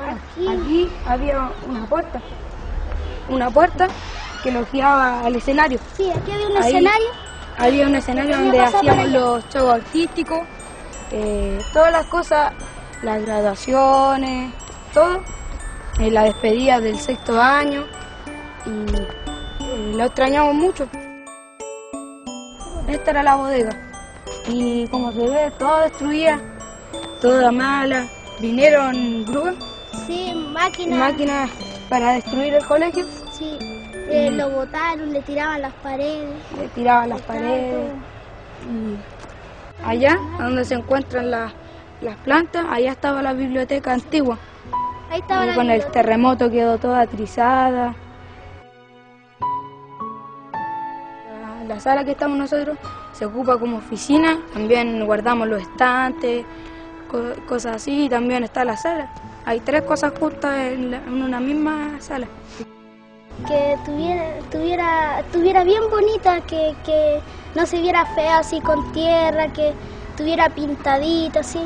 aquí. había una puerta, una puerta que nos guiaba al escenario. Sí, aquí había un escenario. Había un escenario donde hacíamos los shows artísticos, eh, todas las cosas, las graduaciones, todo, eh, la despedida del sexto año y eh, lo extrañamos mucho. Esta era la bodega y como se ve, toda destruida, toda mala. Vinieron grúas, sí, máquinas, máquinas para destruir el colegio. Sí, eh, lo botaron, le tiraban las paredes. Le tiraban las paredes. allá, donde se encuentran las, las plantas, allá estaba la biblioteca antigua. Ahí estaba y con el terremoto quedó toda trizada. La sala que estamos nosotros se ocupa como oficina, también guardamos los estantes, cosas así, y también está la sala. Hay tres cosas juntas en, una misma sala. Que tuviera, tuviera, tuviera bien bonita, que, que no se viera fea así con tierra, que tuviera pintadita así.